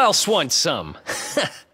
Else wants some?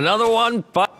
Another one, but.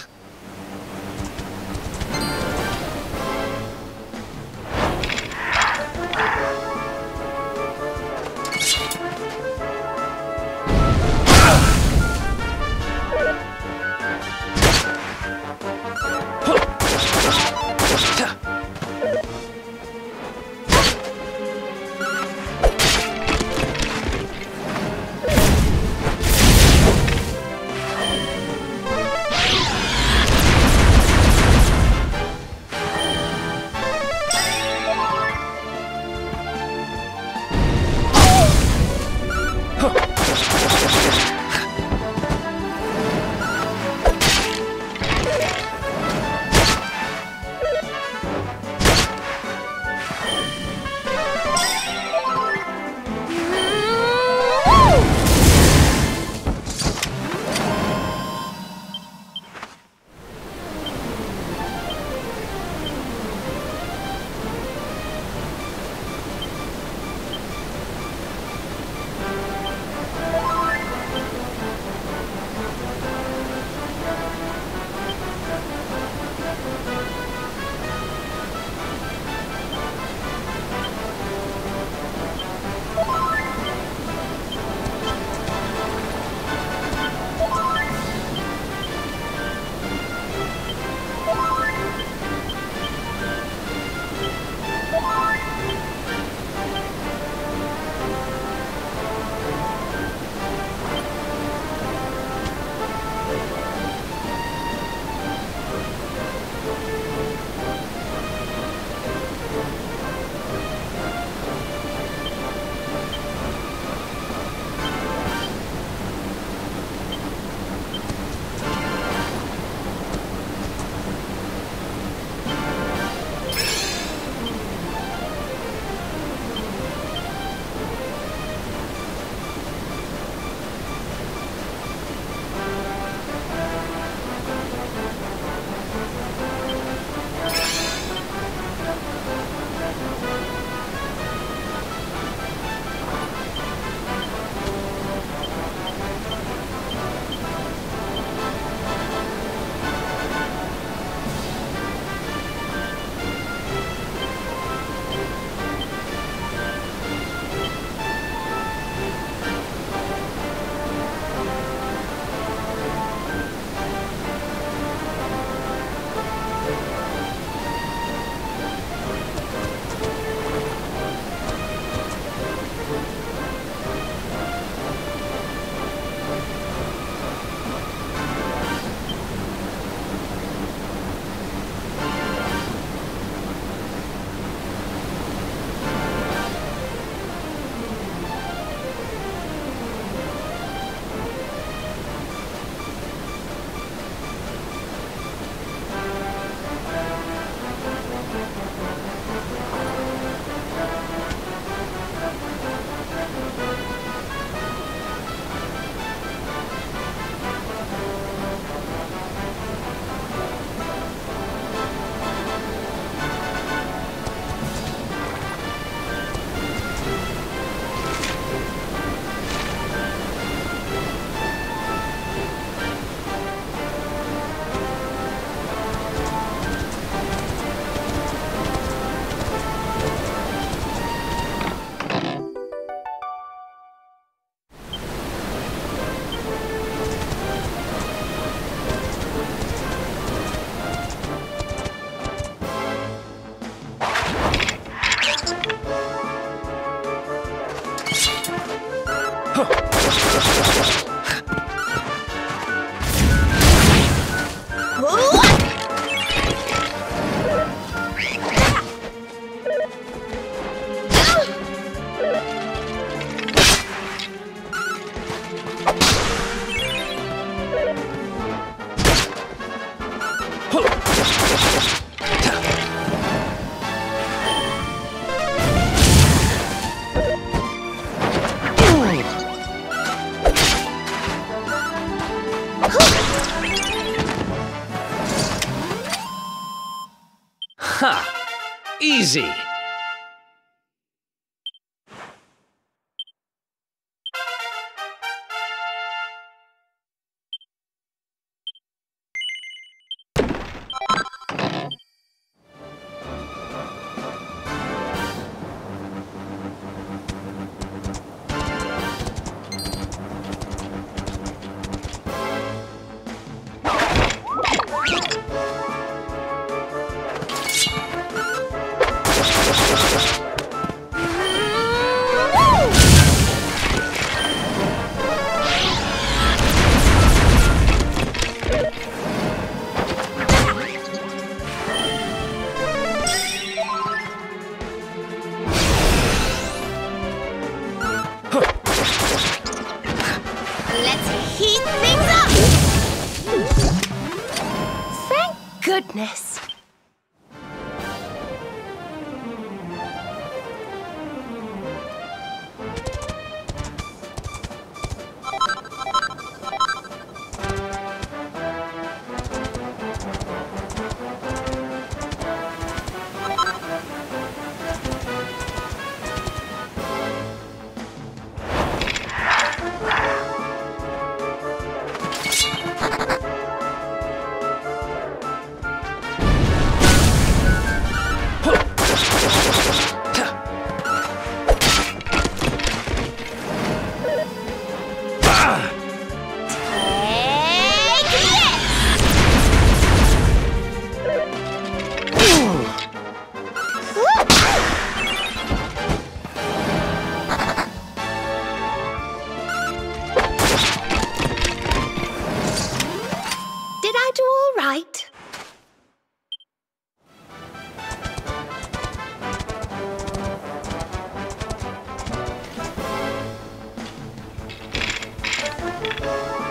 Let's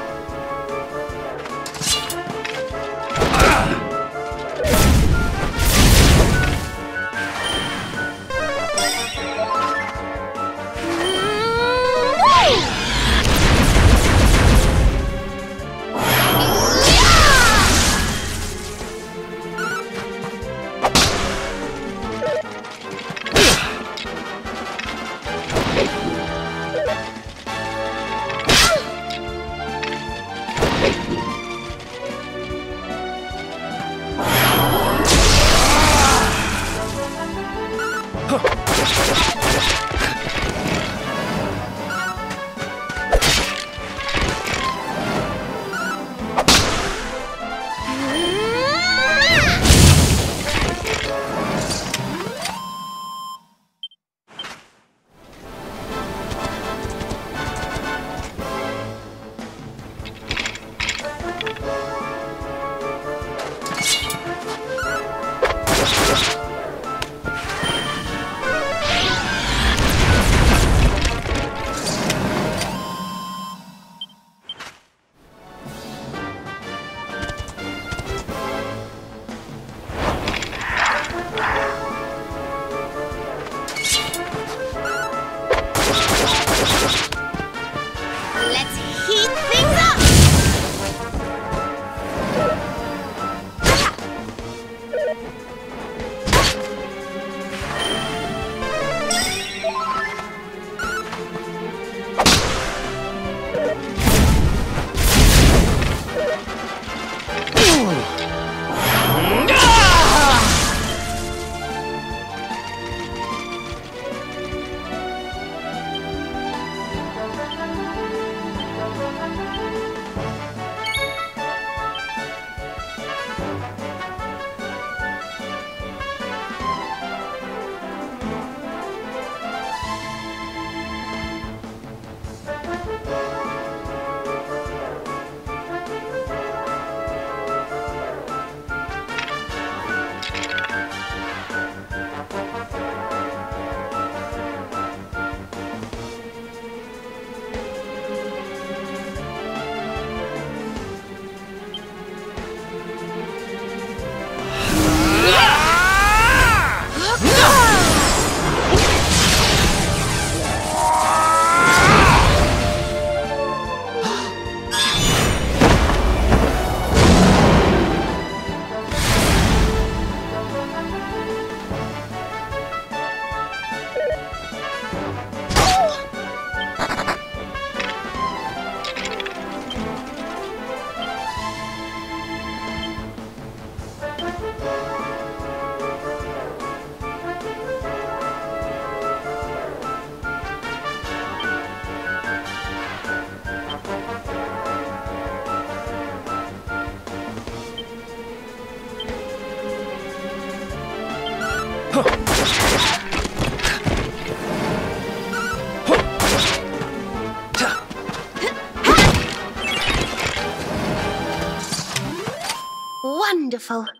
Wonderful.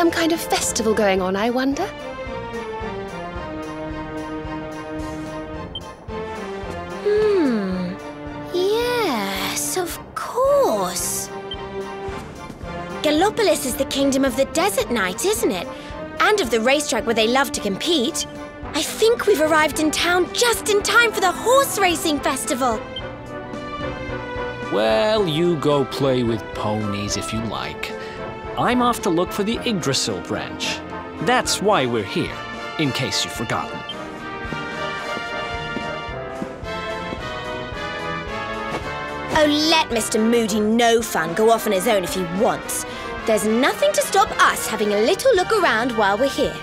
Some kind of festival going on, I wonder? Hmm. Yes, of course. Gallopolis is the kingdom of the desert knight, isn't it? And of the racetrack where they love to compete. I think we've arrived in town just in time for the horse racing festival. Well, you go play with ponies if you like. I'm off to look for the Yggdrasil branch. That's why we're here, in case you've forgotten. Oh, let Mr. Moody No Fun go off on his own if he wants. There's nothing to stop us having a little look around while we're here.